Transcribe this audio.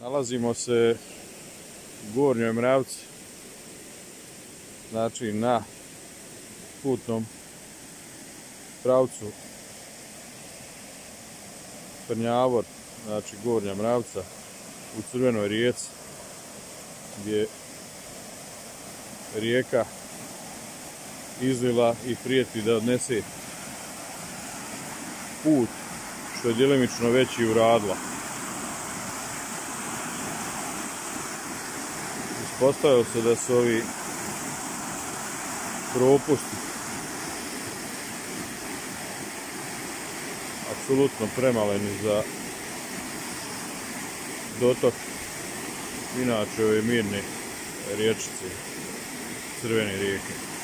Nalazimo se u Gornjoj Mravci, znači na putnom pravcu Prnjavor, znači Gornja Mravca u Crvenoj rijeci gdje rijeka izlila i prijeti da odnese put što je djelimično već i uradila. Ispostavilo se da su ovi propusti apsolutno premaleni za dotok inače ove mirne riječice crvene rijeke.